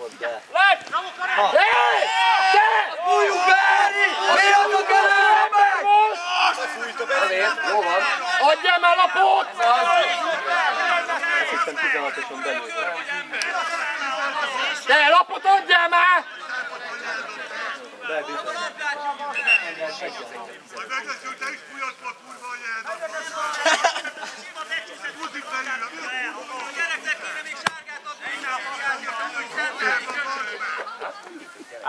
volt, de... Lát! Hé! Te! Fújjuk be! Miatok előbb! Azért, jó van. Adjál már lapot! Azt hiszem 16-oson belül. Te lapot adjál már! De bizony. Majd megveszi, hogy te is fújatva, kurva anyád! Húzik belül! A gyereknek kéne még sárgát adni.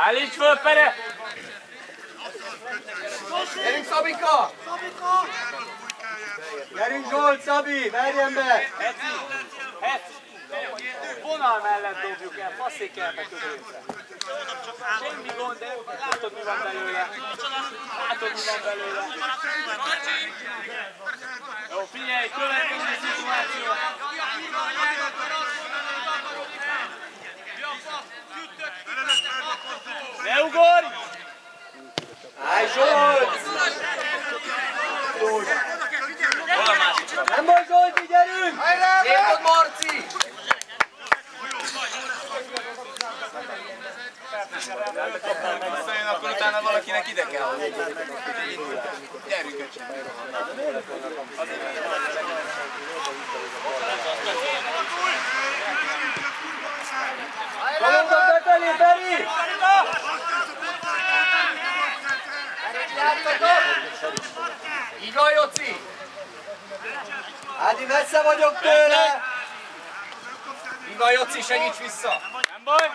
Állíts föl, Pere! Gyerünk Szabika! Gyerünk Zsolt, Szabi, verjen be! Vonal mellett dobjuk el, faszékelbe középre. Semmi gond, de látod mi van belőle. Látod mi van belőle. Jó, figyelj, következő szituáció. Ne ugorj! Állj Zsolt! Nem baj Zsolti, gyerünk! Szép Marci! Visszajön, akkor utána valakinek ide kell. Gyerünk! Szalontok befelé, Feri! Így van, Joci! Ádi, messze vagyok tőle! Van, Joci, segíts vissza! Nem baj!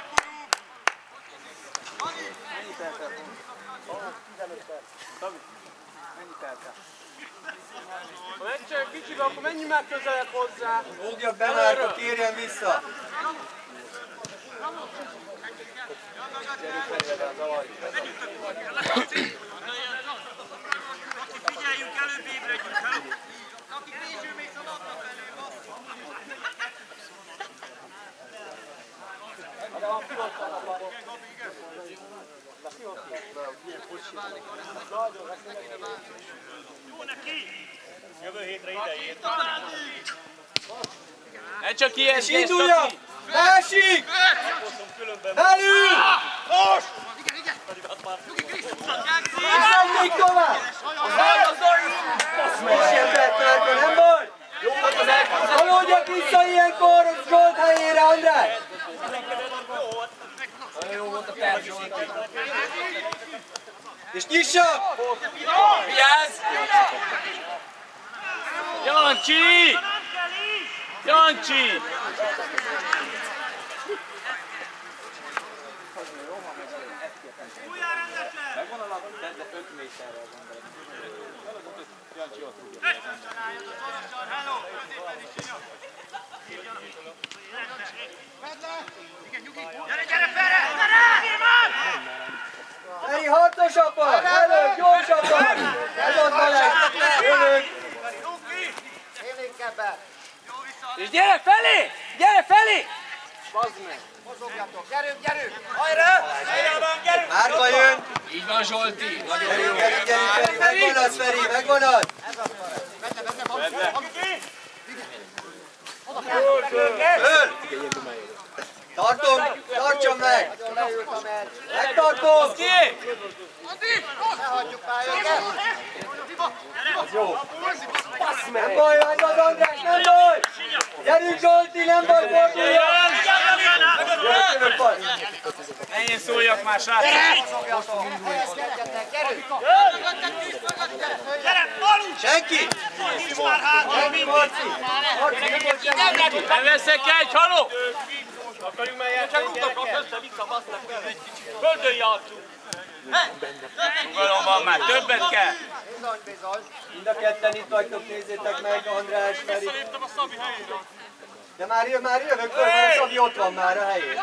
Ha megcsináljuk kicsibe, akkor menj már közelebb hozzá. Rúgjak be, Márka, kérjen vissza! Figyeljünk előbb ébredjünk, hello! Aki késő még szaladnak elő, Ne csak ilyen És induljak! Másik! Belül! És megy még tovább! És ilyen Pettelke, nem baj? Jó volt az elképzelés. Halódjak vissza ilyenkor Zsolt helyére, András! Nagyon jó volt a terv, Zsolti. És nyissak! Vigyázz! Jancsi! Jancsi! Gyere, gyere, Fere! Fere! Feri, harcosabban! Előbb, gyorsabban! Ez ott Balázs! Önök! És gyere felé! Gyere felé! Márka jön! Így van, Zsolti. Nagyon jó. Gyerünk, gyerünk, Feri! Megvan az, Feri, megvan az! Föl! Tartom, tartsam meg! Megtartom! Ki? Nem baj, ez az András, nem baj! Gyerünk Zsolti, nem baj, forduljon! Baj! Menjen szóljak már, srácok! Senki! Senki, Marci! Marci, Nem veszek egy haló! Akarjuk már játszani gyerekkel? össze-vissza basznak egy kicsit. Földön játszunk! Van már, többet kell! Mind a ketten itt vagytok, nézzétek meg, András, Feri. Léptem a Szabi helyére. De már, jö, már jövök a Szabi ott van már a helyén.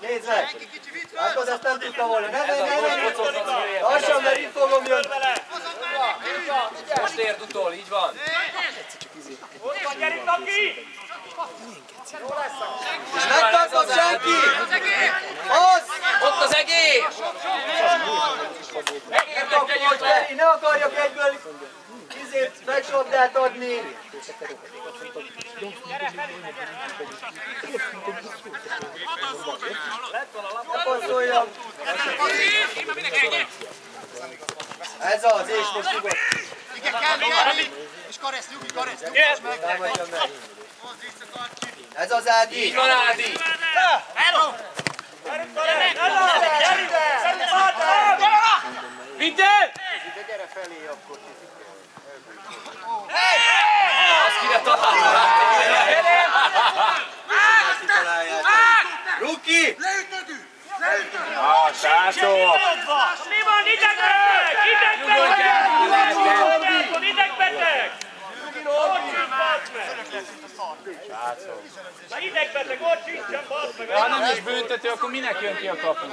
Nézd meg! Látod, ezt nem tudta volna. Nem, nem, nem, nem. Lassan, mert itt fogom jönni. Most érd utol, így van. Gyerünk, aki! És megtartod senki! Az! Ott az egész! Ne akarjak egyből izét, megsabdát adni. Ez az, és most nyugodt. És kereszt, Nyugi, kereszt, Nyugi, Yes. meg. Támadja meg. Ez az Ádi. Így van, Ádi! Vidd el! De gyere felé akkor. Azt kire találta! Kitalálják. Ruki! Ah, srácok! Mi van? Idegbeteg! Idegbeteg! Idegbeteg! Na idegbeteg, ott sincsen, bazd meg! De ha nem is büntető, akkor minek jön ki a kapu?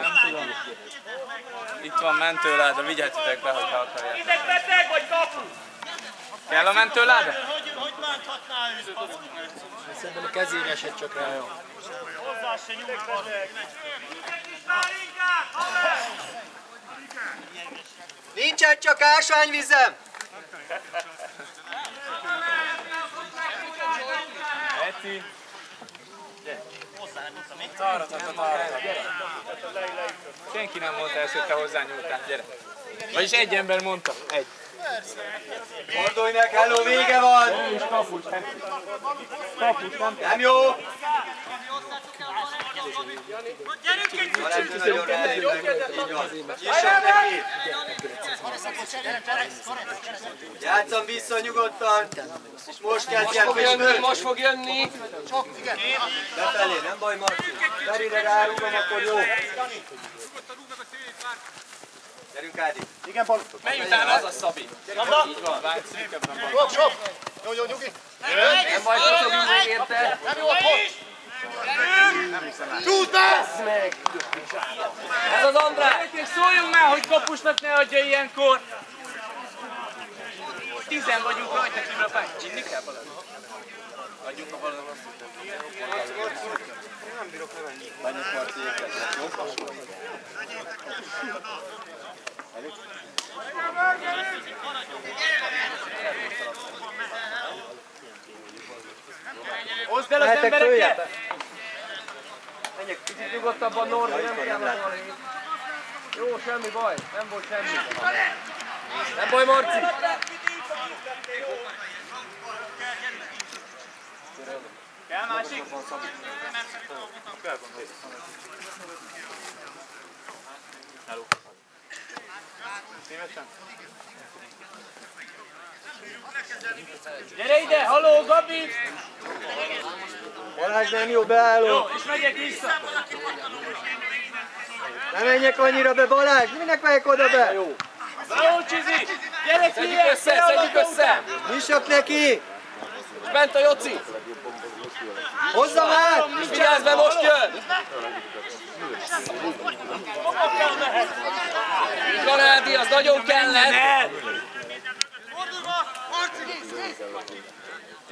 Nem tudom. Itt van mentőláda, vigyázzatok be, hogyha akarják. Idegbeteg vagy kapu? Kell a mentőláda? Hogy bánthatná őt? Szerintem a kezére esett csak rá. Hozzá se meg! Nincsen csak ásványvizem! Eci. Senki nem mondta ezt, hogy te hozzányúltál, gyere. Vagyis egy ember mondta. Egy. Fordulj meg, hello, vége van! Kapus, nem. Kapus, nem. Nem jó! Gyerünk egy Balázs nagyon rájön. Így van. Nyisson neki! Játszom vissza nyugodtan, és most kezdjen püspök. most fog jönni! Befelé, nem baj Marci. Ferire rárúgom, akkor jó. Gyerünk Ádi. Igen, Paul. Mely utána az a Szabi? Így van, van. Sok, sok. Jó, jó, Nyugi. Nem baj, kocogunk meg érte. Nem jó, pont. Csúszd be! Ez az András! És szóljunk már, hogy kapusnak ne adja ilyenkor. Tizen vagyunk rajta kívül a pályán. Inni kell valami? Adjuk a valami Hozd el az embereket! Följebb? Menjek kicsit nyugodtabban, Norbi, nem kell a balé. Jó, semmi baj, nem volt semmi. Nem baj, Marci. Kell másik? Szívesen. Gyere ide, haló, Gabi! Balázs nem jó, beálló. Jó, és megyek vissza. Nem menjek annyira be, Balázs, minek megyek oda be? Jó. Bravo, Csizi! Gyere ki, Szedjük össze, szedjük össze! Nyissak neki! És bent a Joci! Hozza már! Vigyázz be, most jön! Így van, Ádi, az nagyon kellett!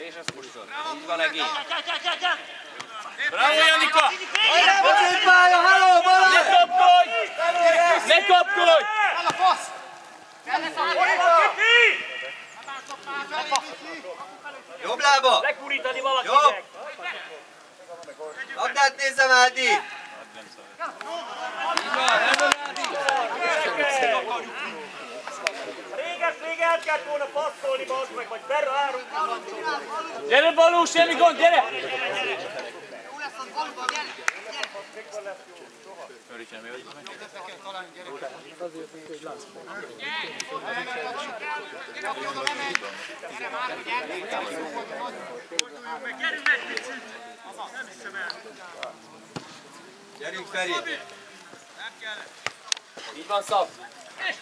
És az pusztul. Így van, egész. Bravo, Janika! Középpálya, halló, Ne Balázs! kapkodj! Ne kapkodj! Jobb lába! Lekurítani Jobb! valakinek! Labdát nézzem, Ádi! Így van, ez van, Ádi! Réges, rég el kellett volna passzolni, bazd meg, vagy berárunk. Gyere, Balú, semmi gond, gyere! Gyerünk, Feri! Így van, Szab!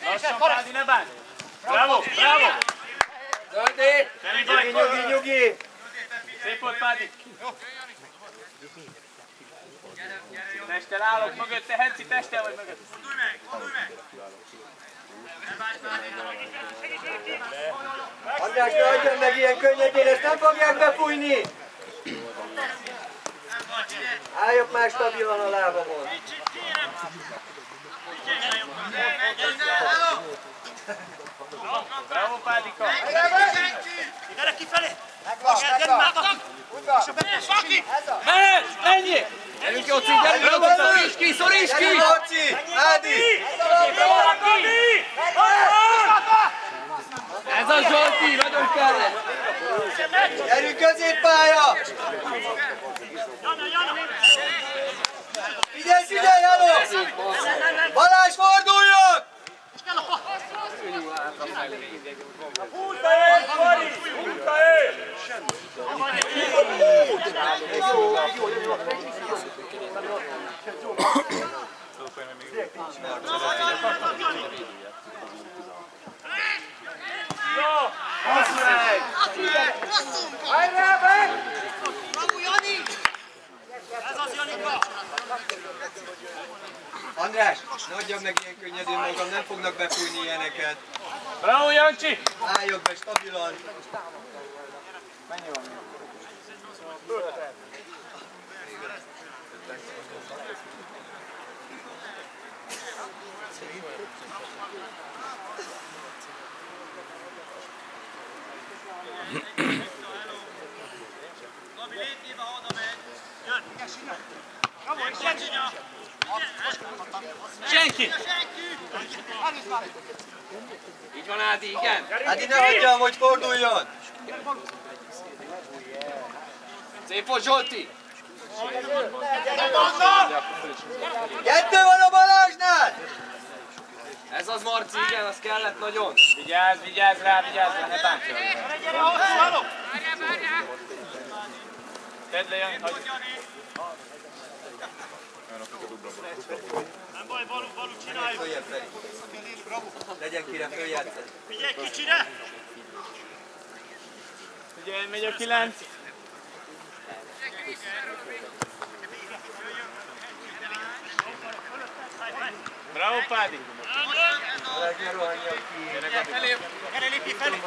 Lassan, Parádi, ne bánj! Bravo, bravo! Zöldé! Nyugi, nyugi, nyugi! Szép volt, Pádi! Testel állok mögötte, Henci, testel vagy mögött. András, ne adjon meg ilyen könnyedén, ezt nem fogják befújni! Álljak már stabilan a lábamon. Bravo, Pádika! Gyere kifelé! Gyere már! És a Baki! Menj! Ennyi! Gyerünk, Jóci, gyerünk, Jóci, szoríts ki, szoríts ki! Gyerünk, Marci! Ádi! Ez a Zsolti, nagyon kellett! Gyerünk középpálya! Figyelj, figyelj, Jano! Balázs, forduljon! Ez az Janika! András, ne adjam meg ilyen könnyedén magam, nem fognak befújni ilyeneket. Bravo, Jancsi! Álljok be stabilan. Gabi, lépjél be, ha oda megy! Jön! Bravo, és Jancsinya! Senki! Így van, Ádi, igen. Ádi, ne hagyjam, hogy forduljon! Szép volt, Zsolti! Kettő van a Balázsnál! Ez az Marci, igen, az kellett nagyon. Vigyázz, vigyázz rá, vigyázz rá, ne bántja. Gyere, gyere, hosszú, halló! Tedd le, Jani, hagyj. Nem baj, Balú, Balú, csináljuk! Följebb Feri. Legyen kire följátszani. Figyelj kicsire! Figyelj, megy a kilenc. Bravo, Pádi! Ne. Gyere, lépjél felé!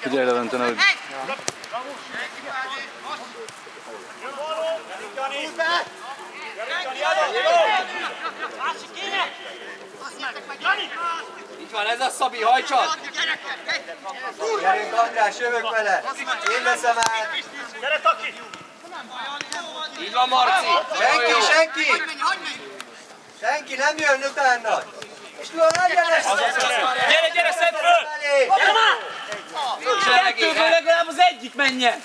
Figyelj, Levente! Jani, adod! Jó! Másik kéne! Jani! Itt van, ez a Szabi, hajtsad! Gyerünk András, jövök vele. Én veszem át. Gyere, Taki! Így van, Marci! Senki, senki! Senki nem jön utána! És tudod, egyenes! Gyere, gyere, szedd föl! Felé! Kettőből legalább az egyik menjen!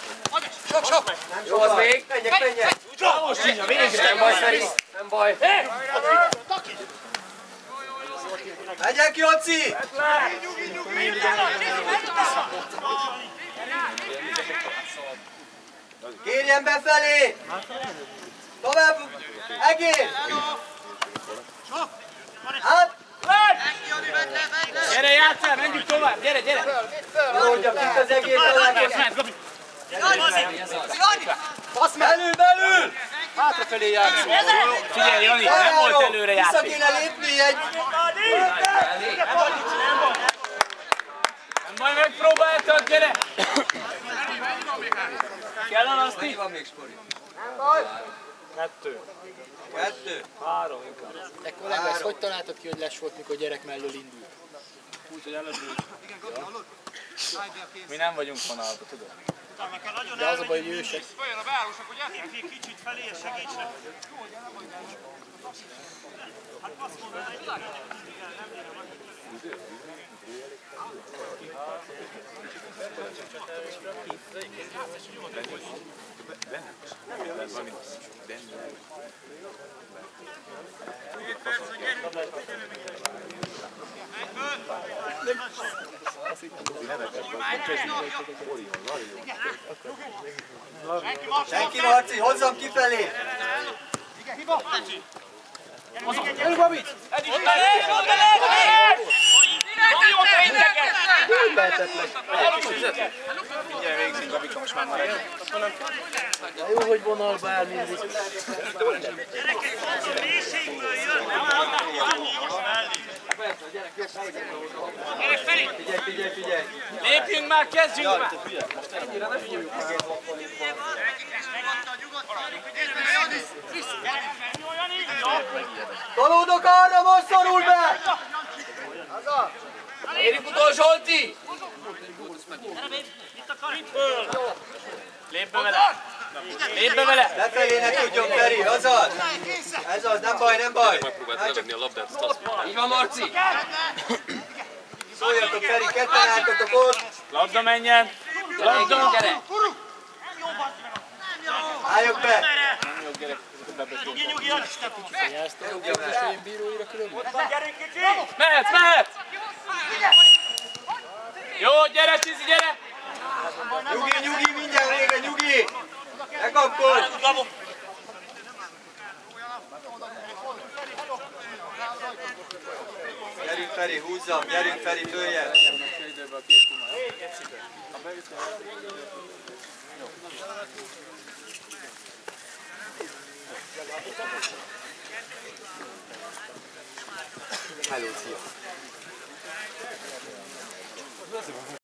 Jó, az még. Menjek, menjek! Bravo, Sinya, végre! Nem baj, Feri. Nem baj. Megyek, Joci! Kérjen befelé! Tovább! Egér! Hát! Gyere, játsszál, menjünk tovább, gyere, gyere! Mondjam, itt az egér találkozik! Belül, belül! Hátrafelé játszunk. Figyelj, Jani, nem volt előre Vissza játék. kéne lépni egy... Nem baj, megpróbáltad, gyere! Kell a Mennyi laszti? van még, Spori? Kettő. Kettő. Három inkább. Te kollégák, ezt hogy találtad ki, hogy les volt, mikor gyerek mellől indult? Úgy, hogy előbb Mi nem vagyunk vonalba, tudod? De az a baj, hogy ő se. Egy kicsit felé és segítsen. Hát azt mondom, hogy Senki, Marci, hozzam kifelé! Jó, hogy vonalba áll mindig. mélységből jön, nem állnak így is mellé. Figyelj, figyelj, figyelj! Lépjünk már, kezdjünk már! Tolódok arra, most szorul be! Érik utol, Zsolti! Lépj be vele! Lépj be vele! Lefelé ne tudjon Feri, azaz! Ez az, nem baj, nem baj! Hát csak a labdát, azt azt Így van, Marci! szóljatok Feri, ketten álltatok ott! Labda menjen! Labda! Gyere! Álljok be! Nyugi, nyugi, adj! Jelztem, hogy az én bíróira különben. Gyerünk kicsi! Mehetsz, mehetsz! Jó, gyere, Cizi, gyere! Nyugi, nyugi, mindjárt vége, nyugi! Ne kapkodj! Gyerünk Feri, húzzam, gyerünk Feri, följebb! Hello, szia!